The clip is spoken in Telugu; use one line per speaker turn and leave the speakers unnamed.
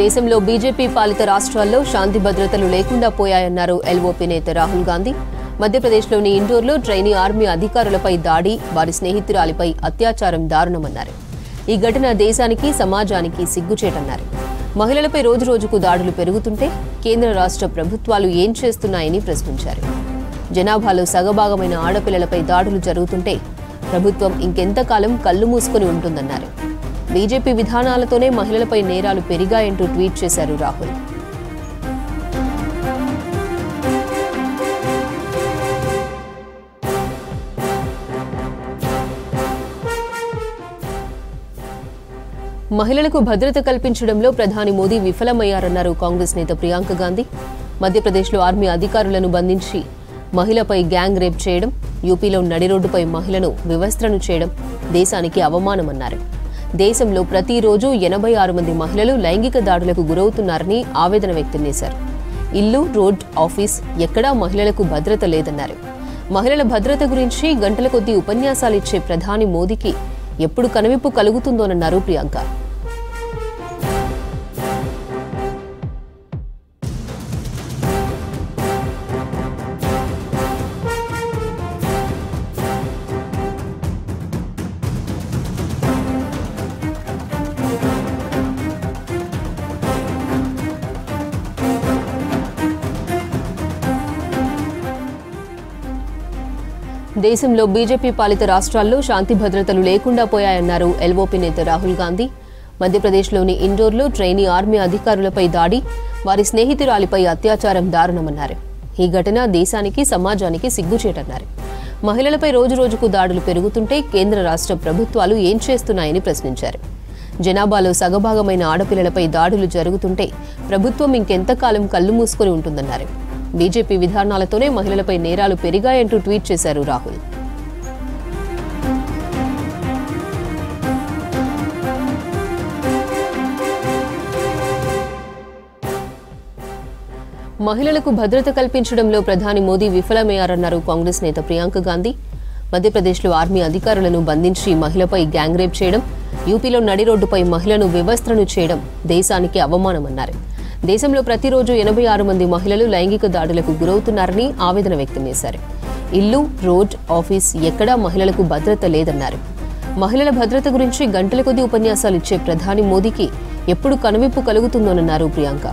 దేశంలో బీజేపీ పాలిత రాష్ట్రాల్లో శాంతి భద్రతలు లేకుండా పోయాయన్నారు ఎల్ఓపీ నేత రాహుల్ గాంధీ. మధ్యప్రదేశ్లోని ఇండోర్లో ట్రైనీ ఆర్మీ అధికారులపై దాడి వారి స్నేహితురాలిపై అత్యాచారం దారుణమన్నారు. ఈ ఘటన దేశానికి సమాజానికి సిగ్గుచేటన్నారు. మహిళలపై రోజురోజుకు దాడులు పెరుగుతుంటే కేంద్ర రాష్ట్ర ప్రభుత్వాలు ఏం చేస్తున్నాయని ప్రశ్నించారు. జనాభాలో సగభాగమైన ఆడపిల్లలపై దాడులు జరుగుతుంటే ప్రభుత్వం ఇంకెంతకాలం కళ్ళు మూసుకొని ఉంటుందన్నారు. బీజేపీ విధానాలతోనే మహిళలపై నేరాలు పెరిగాయంటూ ట్వీట్ చేశారు రాహుల్. మహిళలకు భద్రత కల్పించడంలో ప్రధాని మోదీ విఫలమయ్యారన్నారు కాంగ్రెస్ నేత ప్రియాంక గాంధీ. మధ్యప్రదేశ్లో ఆర్మీ అధికారులను బంధించి మహిళపై గ్యాంగ్ రేప్ చేయడం యూపీలో నడిరోడ్డుపై మహిళను వివస్త్రను చేయడం దేశానికి అవమానమన్నారు. దేశంలో ప్రతిరోజు ఎనభై ఆరు మంది మహిళలు లైంగిక దాడులకు గురవుతున్నారని ఆవేదన వ్యక్తం చేశారు. ఇల్లు రోడ్ ఆఫీస్ ఎక్కడా మహిళలకు భద్రత లేదన్నారు. మహిళల భద్రత గురించి గంటల కొద్దీ ఉపన్యాసాలిచ్చే ప్రధాని మోదీకి ఎప్పుడు కనువిప్పు కలుగుతుందోనన్నారు ప్రియాంక. దేశంలో బీజేపీ పాలిత రాష్ట్రాల్లో శాంతి భద్రతలు లేకుండా పోయాయన్నారు ఎల్ఓపీ నేత రాహుల్ గాంధీ. మధ్యప్రదేశ్లోని ఇండోర్లో ట్రైనీ ఆర్మీ అధికారులపై దాడి వారి స్నేహితురాలిపై అత్యాచారం దారుణమన్నారు. ఈ ఘటన దేశానికి సమాజానికి సిగ్గుచేటన్నారు. మహిళలపై రోజురోజుకు దాడులు పెరుగుతుంటే కేంద్ర రాష్ట్ర ప్రభుత్వాలు ఏం చేస్తున్నాయని ప్రశ్నించారు. జనాభాలో సగభాగమైన ఆడపిల్లలపై దాడులు జరుగుతుంటే ప్రభుత్వం ఇంకెంతకాలం కళ్ళు మూసుకొని ఉంటుందన్నారు. బీజేపీ విధానాలతోనే మహిళలపై నేరాలు పెరిగాయంటూ ట్వీట్ చేశారు రాహుల్. మహిళలకు భద్రత కల్పించడంలో ప్రధాని మోదీ విఫలమయ్యారన్నారు కాంగ్రెస్ నేత ప్రియాంక గాంధీ. మధ్యప్రదేశ్లో ఆర్మీ అధికారులను బంధించి మహిళపై గ్యాంగ్ రేప్ చేయడం యూపీలో నడి రోడ్డుపై మహిళను వివస్త్రను చేయడం దేశానికి అవమానమన్నారు. దేశంలో ప్రతిరోజు ఎనభై ఆరు మంది మహిళలు లైంగిక దాడులకు గురవుతున్నారని ఆవేదన వ్యక్తం చేశారు. ఇల్లు రోడ్ ఆఫీస్ ఎక్కడా మహిళలకు భద్రత లేదన్నారు. మహిళల భద్రత గురించి గంటల కొద్ది ఉపన్యాసాలు ఇచ్చే ప్రధాని మోదీకి ఎప్పుడు కనువిప్పు కలుగుతుందోనన్నారు ప్రియాంక.